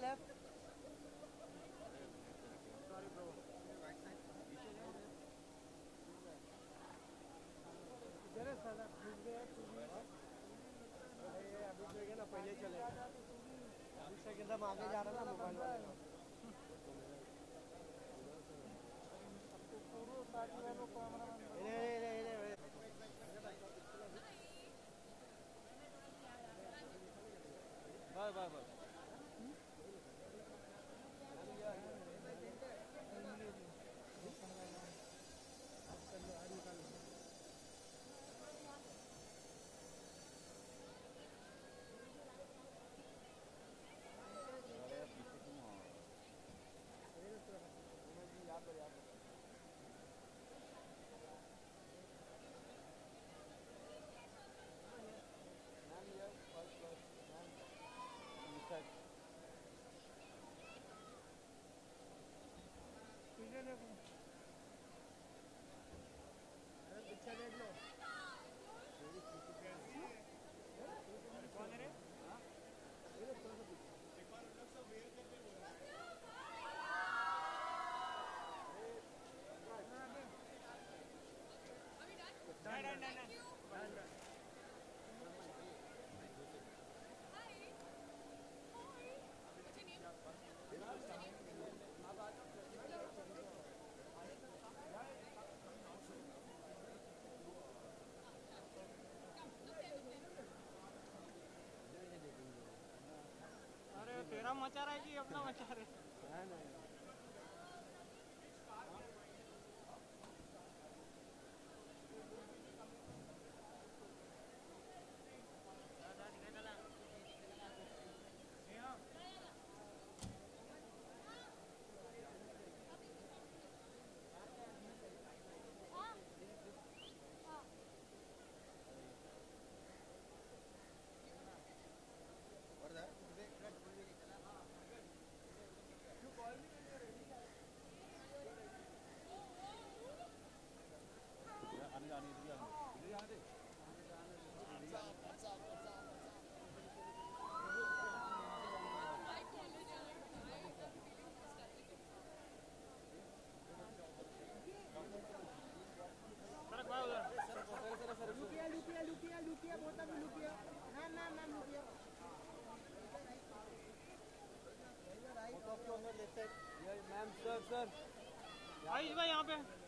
left. There is another. अभी second हम आगे जा रहे हैं ना मोबाइल वाले का इधर मचा रहा है कि अपना मचा रहा। है सर भाई यहाँ पे।